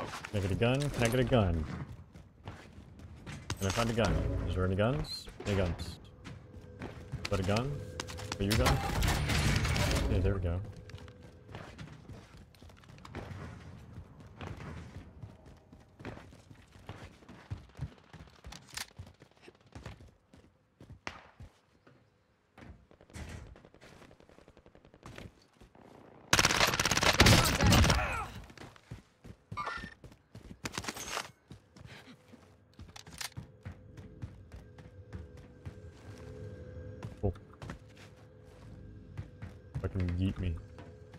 Can I get a gun? Can I get a gun? Can I find a gun? Is there any guns? Any guns? Is that a gun? Are you a gun? Yeah, there we go. Fucking yeet me,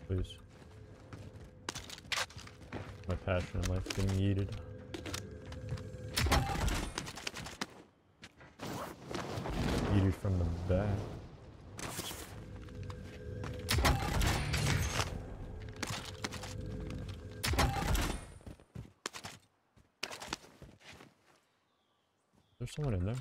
please. My passion in life getting yeeted. Yeeted from the back. There's someone in there.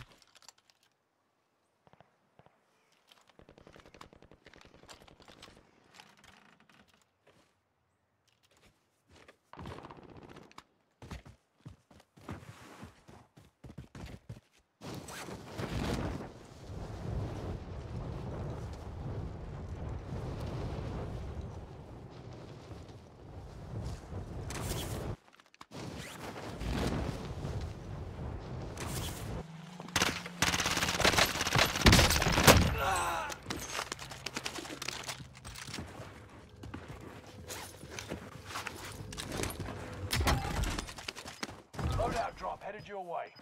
Loadout drop headed your way.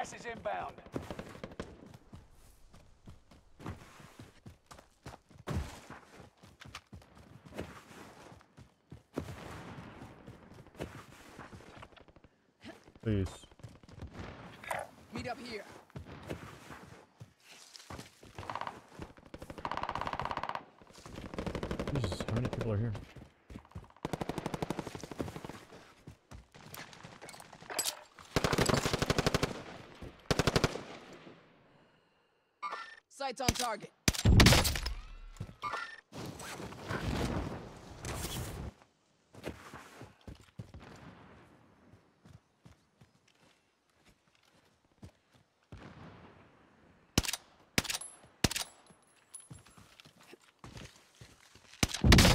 Gas is inbound. Please. Meet up here. Jesus, how many people are here? Sights on target.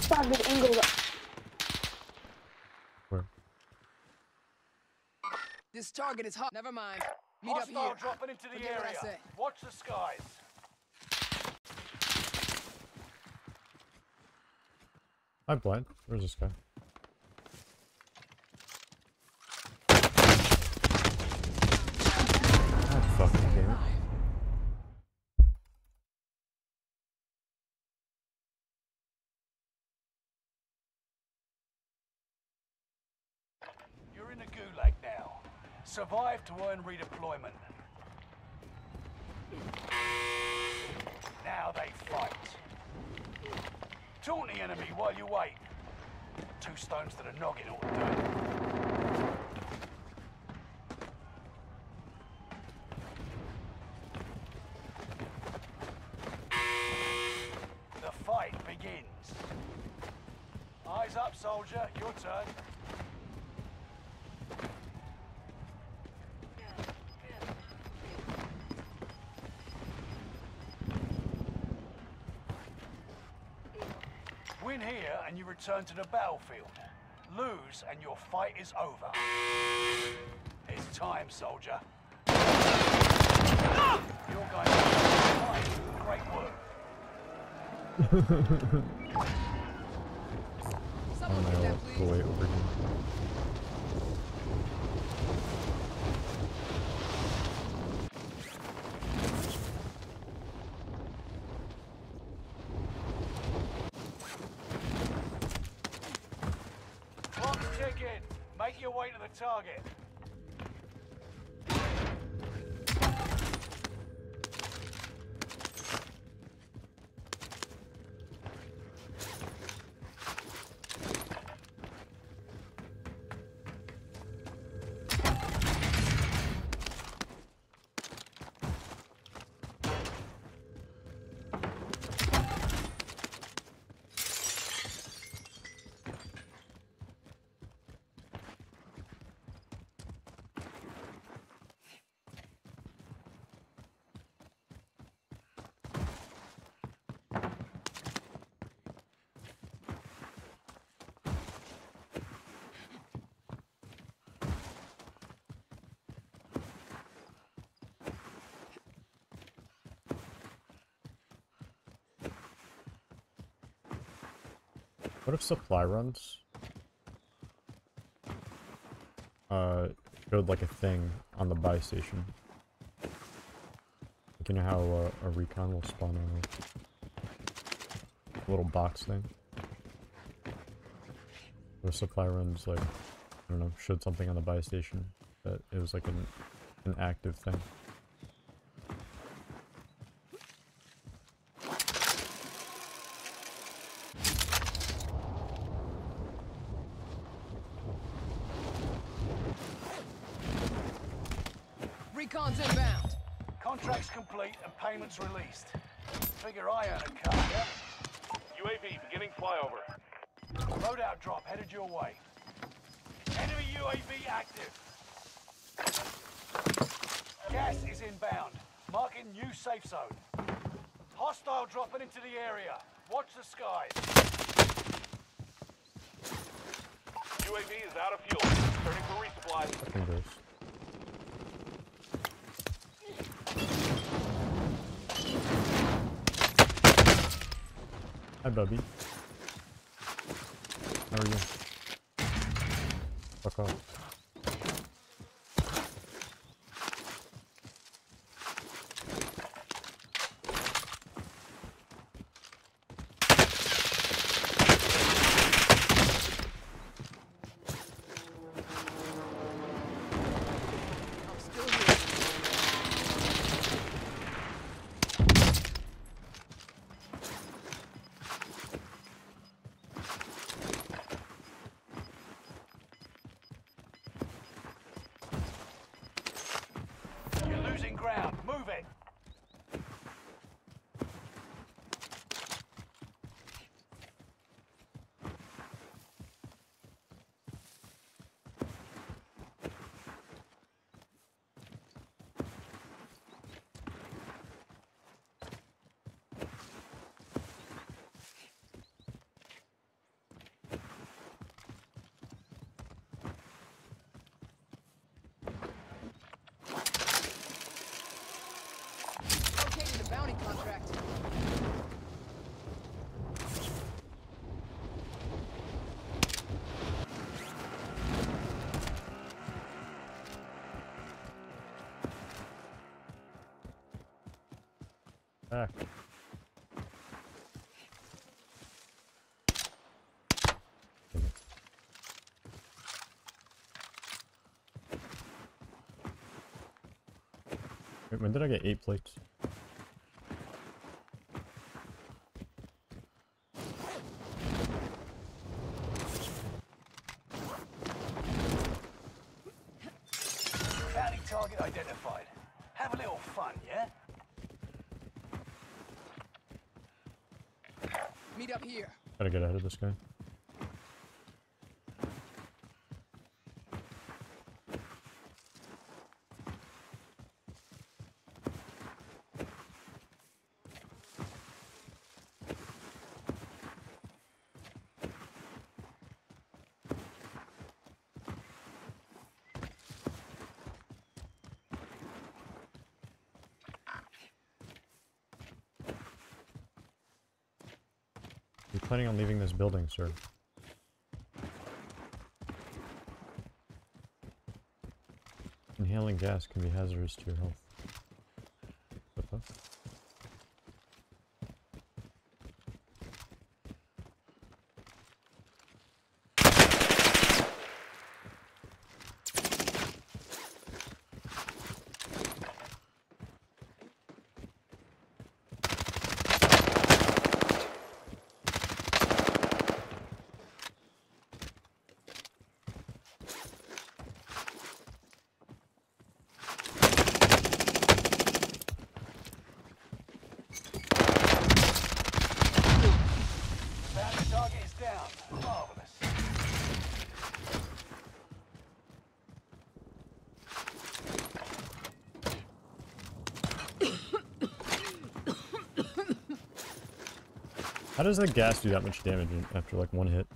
Target angle. Where? This target is hot. Never mind. Meet up Hostile here. dropping into the Forget what area. Watch the skies. I'm blind. Where's this guy? Ah, God fucking. You're in the gulag now. Survive to earn redeployment. Now they fight. Taunt the enemy while you wait. Two stones to the noggin ought to do. The fight begins. Eyes up, soldier. Your turn. Return to the battlefield. Lose and your fight is over. It's time, soldier. You're going to fight. Great work. Oh no, over here. Your way to the target. What if supply runs? Uh, showed like a thing on the buy station. Like, you know how uh, a recon will spawn on a little box thing? The supply runs like, I don't know, showed something on the buy station that it was like an, an active thing. Recon's inbound. Contract's complete and payments released. Figure I earn a cut, yeah? UAV beginning flyover. Loadout drop headed your way. Enemy UAV active. Gas is inbound. Marking new safe zone. Hostile dropping into the area. Watch the skies. UAV is out of fuel. Turning for resupply. Fucking gross. Hi, Bubby. How are you? Fuck off. I'm still here. You're losing ground. Move it. Located a bounty contract. Back. Wait, when did I get eight plates? Target identified. Have a little fun, yeah? Meet up here. Gotta get ahead of this guy. You planning on leaving this building, sir? Inhaling gas can be hazardous to your health. The fuck? Bounty target is down. Marvelous. How does the gas do that much damage after like one hit?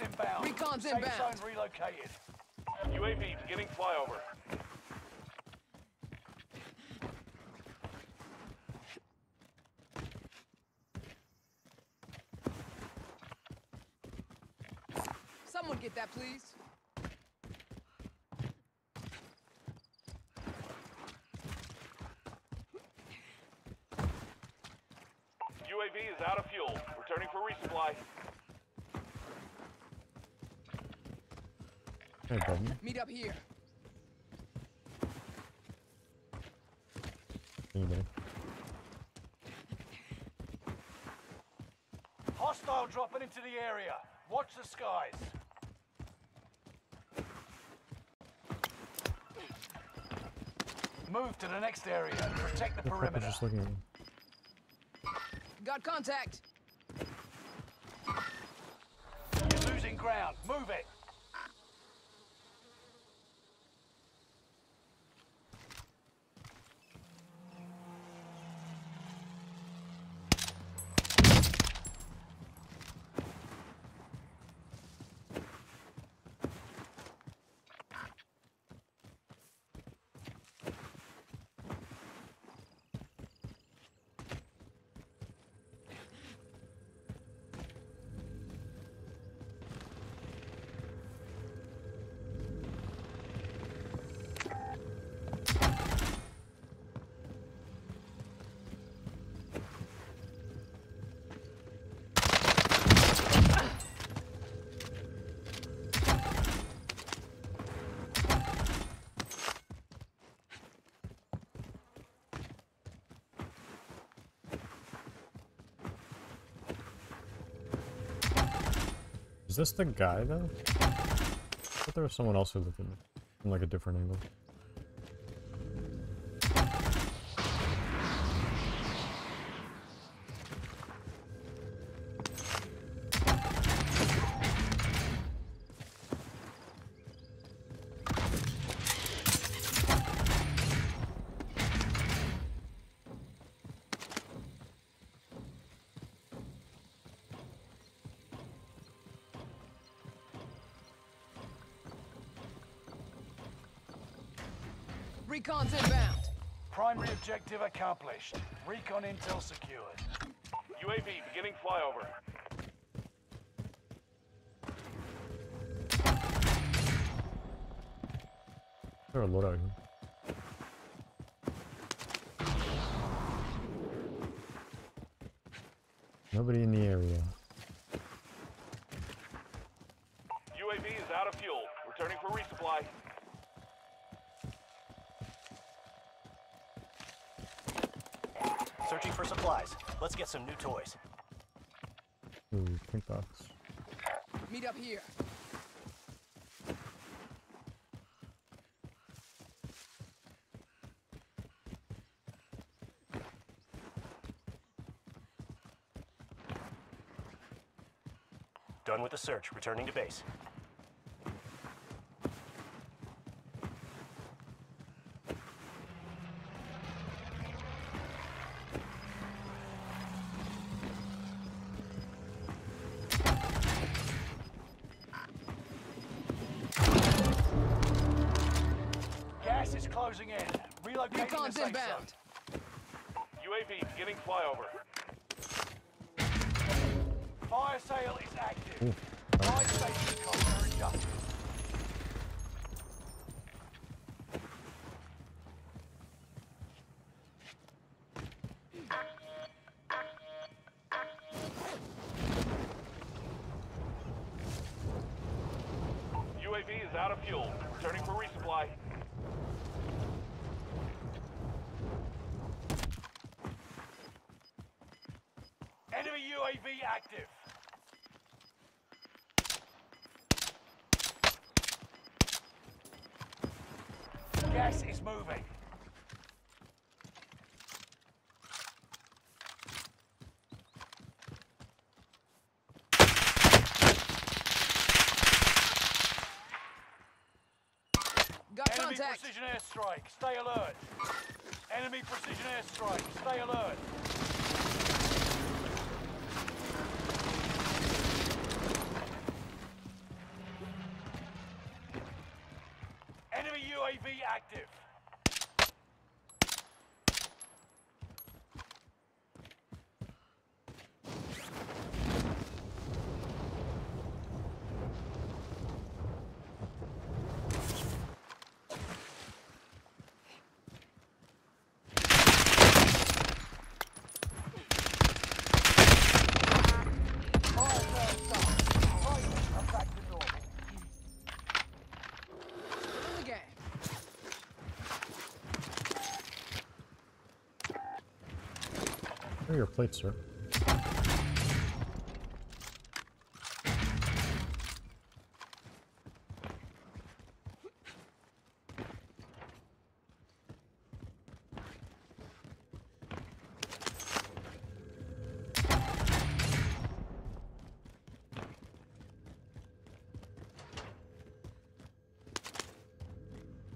Inbound. Recon's Safe inbound. zone relocated. UAV beginning flyover. Someone get that, please. UAV is out of fuel. Returning for resupply. Hey, button. Meet up here. Anybody? Hostile dropping into the area. Watch the skies. Move to the next area. Protect the The fuck is perimeter. just looking at me? Got contact. You're losing ground. Move it. Is this the guy though? I thought there was someone else who looked at me from like a different angle. Recon's inbound. Primary objective accomplished. Recon intel secured. UAV beginning flyover. There are a loadout here? Nobody in the area. UAV is out of fuel. Returning for resupply. Searching for supplies. Let's get some new toys. Ooh, pink box. Meet up here. Done with the search. Returning to base. Inbound. UAV beginning flyover. Fire sale is active. Ooh. Buy station costs adjusted. UAV is out of fuel. Returning for resupply. Enemy UAV active. Gas is moving. Got Enemy contact. precision airstrike. Stay alert. Enemy precision airstrike. Stay alert. UAV active. In the game. Are your plates, sir?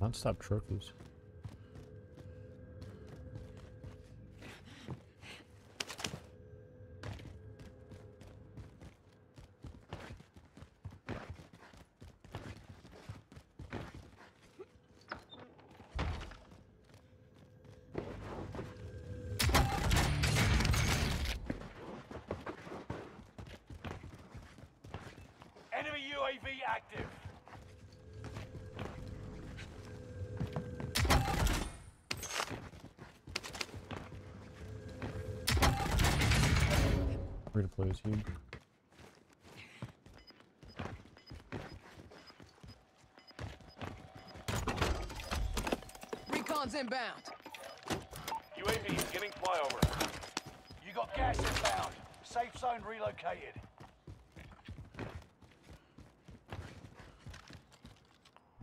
Non-stop trophies. Free to play is huge. Recon's inbound. UAV getting flyover. You got gas inbound. Safe zone relocated.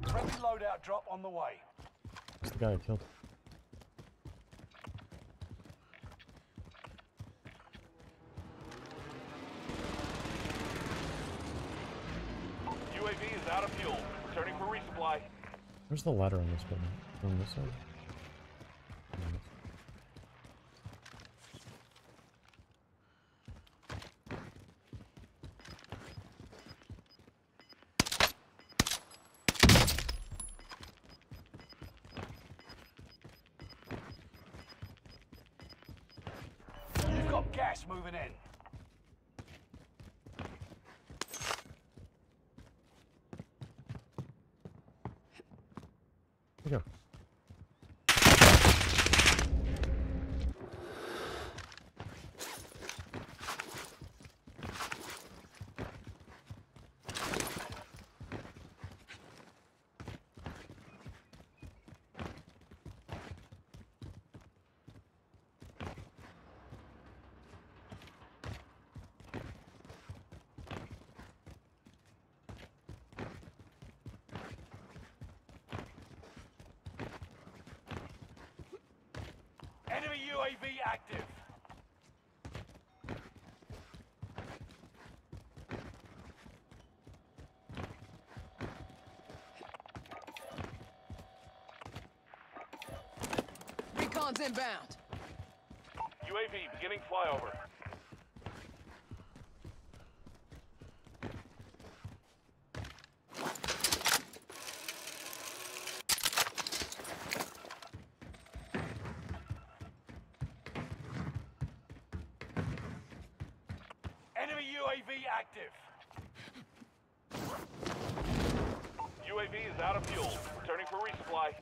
Friendly loadout drop on the way. That's the guy I killed. Where's the ladder on this building? On this side? You've got gas moving in. Enemy UAV active. Recon's inbound. UAV beginning flyover. Enemy UAV active. UAV is out of fuel. Returning for resupply.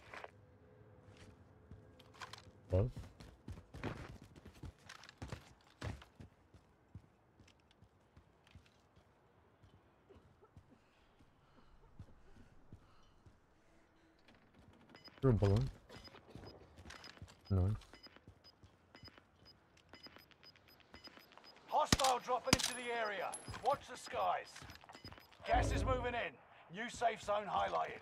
Above? Through a balloon? No. Hostile dropping into the area. Watch the skies. Gas is moving in. New safe zone highlighted.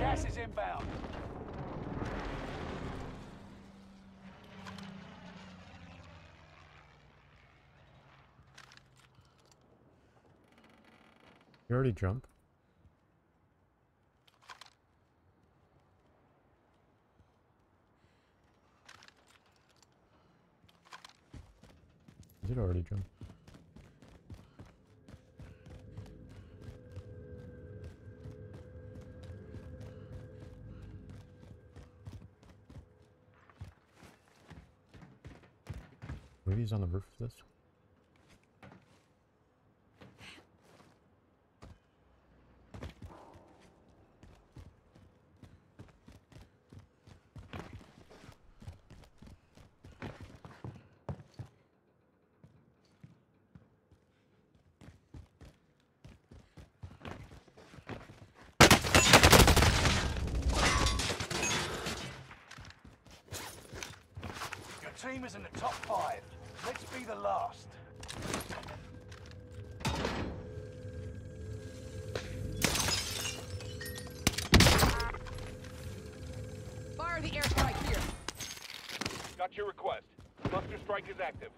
Gas is inbound. You already jump? Did already jump? He's on the roof of this. Your team is in the top five. Let's be the last. Fire the airstrike here. Got your request. Cluster strike is active.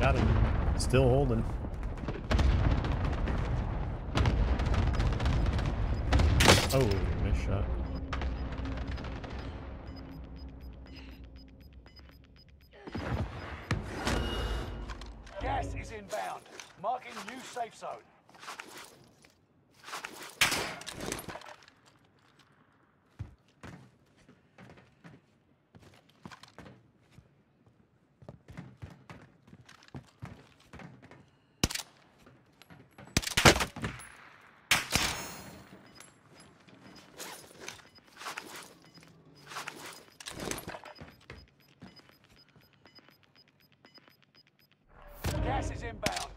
Got him. Still holding. Oh, nice shot. Marking new safe zone. Is inbound.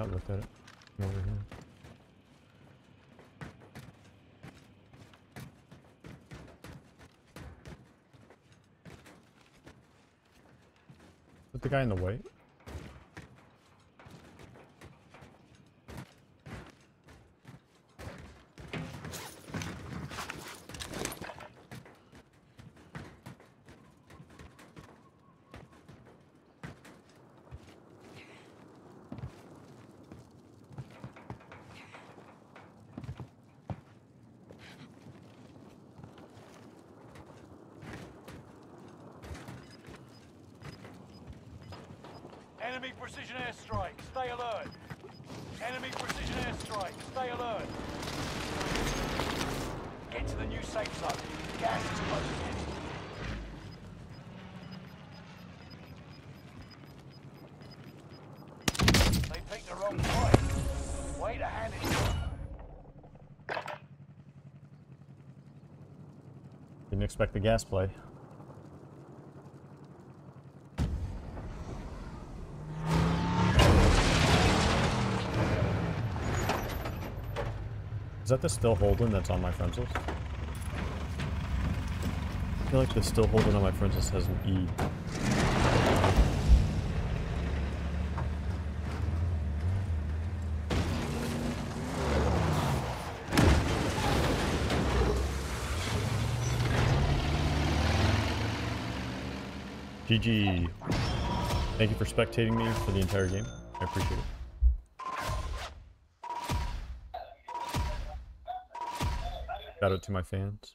I looked at it. from Over here. Put the guy in the way. Enemy precision airstrike. Stay alert. Enemy precision airstrike. Stay alert. Get to the new safe zone. Gas is closing in. They picked the wrong fight. Way to hand it. Didn't expect the gas play. Is that the still holding that's on my friends list? I feel like the still holding on my friends list has an E. GG. Thank you for spectating me for the entire game. I appreciate it. Shout out to my fans.